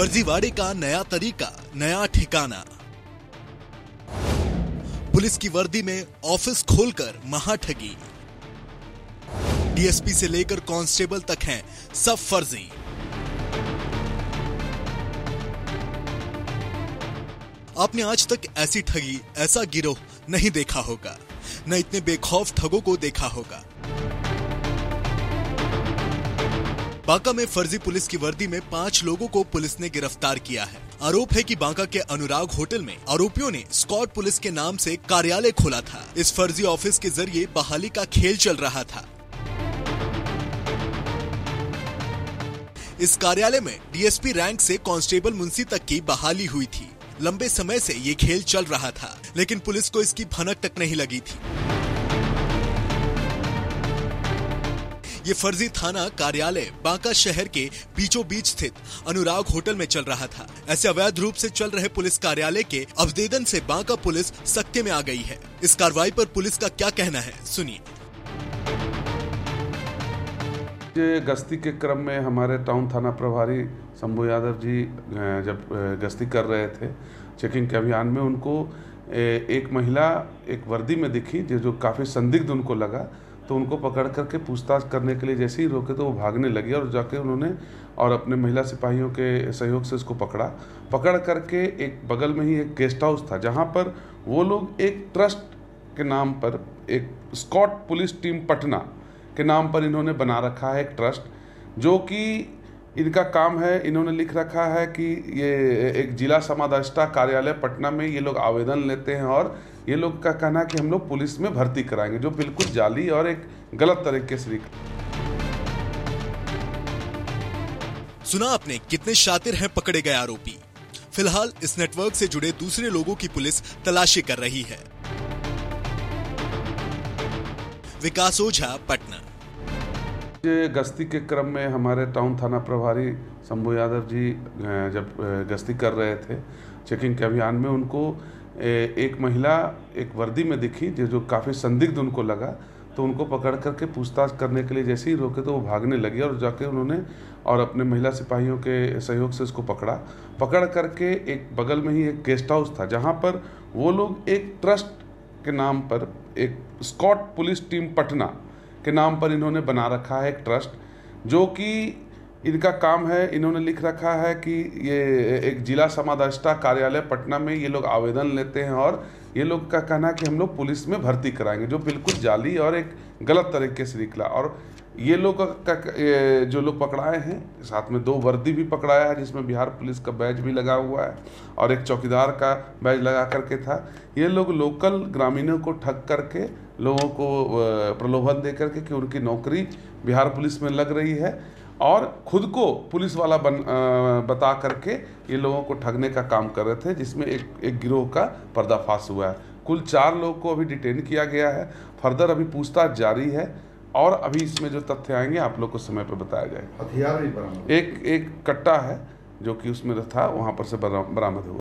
फर्जीवाड़े का नया तरीका, नया ठिकाना। पुलिस की वर्दी में ऑफ़िस खोलकर महाठगी डीएसपी से लेकर कांस्टेबल तक हैं सब फर्जी। आपने आज तक ऐसी ठगी, ऐसा गिरोह नहीं देखा होगा, न इतने बेखौफ ठगों को देखा होगा। बांका में फर्जी पुलिस की वर्दी में पाँच लोगों को पुलिस ने गिरफ़्तार किया है। आरोप है कि बांका के अनुराग होटल में आरोपियों ने स्कॉट पुलिस के नाम से कार्यालय खोला था। इस फर्जी ऑफ़िस के ज़रिए बहाली का खेल चल रहा था। इस कार्यालय में डीएसपी रैंक से कांस्टेबल मुंशी तक की बहाली हुई थी। लंबे समय से ये खेल चल रहा था, लेकिन पुलिस को इसकी भनक तक नहीं लगी थी। ये फर्जी थाना कार्यालय बांका शहर के बीचों बीच स्थित अनुराग होटल में चल रहा था। ऐसे अवैध रूप से चल रहे पुलिस कार्यालय के अवदेदन से बांका पुलिस सख्ते में आ गई है। इस कार्रवाई पर पुलिस का क्या कहना है? सुनिए। गश्ती के क्रम में हमारे टाउन थाना प्रभारी शंभू यादव जी जब गश्ती कर रहे थे, चेकिंग के अभियान में उनको एक महिला एक वर्दी में दिखी जो काफ़ी संदिग्ध उनको लगा। तो उनको पकड़ करके पूछताछ करने के लिए जैसे ही रोके तो वो भागने लगे और जाके उन्होंने और अपने महिला सिपाहियों के सहयोग से उसको पकड़ा। पकड़ करके एक बगल में ही एक गेस्ट हाउस था, जहाँ पर वो लोग एक ट्रस्ट के नाम पर, एक स्कॉट पुलिस टीम पटना के नाम पर इन्होंने बना रखा है एक ट्रस्ट, जो कि इनका काम है, इन्होंने लिख रखा है कि ये एक जिला समादेष्टा कार्यालय पटना में ये लोग आवेदन लेते हैं और ये लोग का कहना है कि हम लोग पुलिस में भर्ती कराएँगे, जो बिल्कुल जाली और एक गलत तरीके से सुना आपने कितने शातिर हैं पकड़े गए आरोपी। फ़िलहाल इस नेटवर्क से जुड़े दूसरे लोगों की पुलिस तलाशी कर रही है। विकास ओझा, पटना। ये गश्ती के क्रम में हमारे टाउन थाना प्रभारी शंभू यादव जी जब गश्ती कर रहे थे, चेकिंग के अभियान में उनको एक महिला एक वर्दी में दिखी, जो जो काफ़ी संदिग्ध उनको लगा तो उनको पकड़ करके पूछताछ करने के लिए जैसे ही रोके तो वो भागने लगी और जाके उन्होंने और अपने महिला सिपाहियों के सहयोग से उसको पकड़ा। पकड़ करके एक बगल में ही एक गेस्ट हाउस था, जहाँ पर वो लोग एक ट्रस्ट के नाम पर एक स्कॉट पुलिस टीम पटना के नाम पर इन्होंने बना रखा है एक ट्रस्ट, जो कि इनका काम है, इन्होंने लिख रखा है कि ये एक जिला समादेष्टा कार्यालय पटना में ये लोग आवेदन लेते हैं और ये लोग का कहना है कि हम लोग पुलिस में भर्ती कराएँगे, जो बिल्कुल जाली और एक गलत तरीके से निकला। और ये लोग का ये जो लोग पकड़ाए हैं साथ में दो वर्दी भी पकड़ाया है जिसमें बिहार पुलिस का बैज भी लगा हुआ है और एक चौकीदार का बैज लगा करके था। ये लोग लोकल ग्रामीणों को ठग करके लोगों को प्रलोभन दे करके कि उनकी नौकरी बिहार पुलिस में लग रही है और खुद को पुलिस वाला बन अ, बता करके ये लोगों को ठगने का काम कर रहे थे जिसमें एक एक गिरोह का पर्दाफाश हुआ है। कुल चार लोग को अभी डिटेन किया गया है। फर्दर अभी पूछताछ जारी है। और अभी इसमें जो तथ्य आएँगे आप लोग को समय पर बताया जाएगा। हथियार भी बरामद एक एक कट्टा है जो कि उसमें था वहाँ पर से बरामद हुआ।